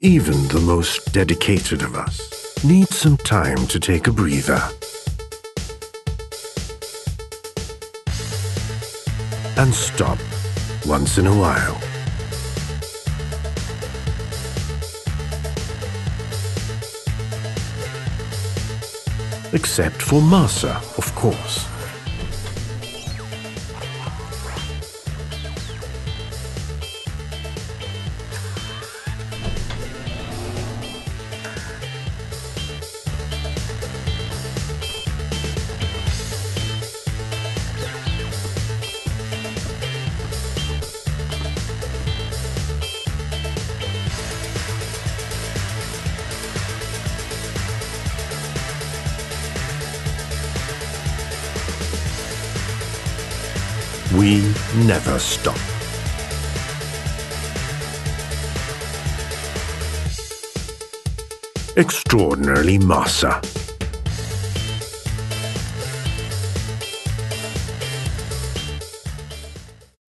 Even the most dedicated of us need some time to take a breather. And stop once in a while. Except for MAHSA, of course. We never stop. Extraordinarily MAHSA.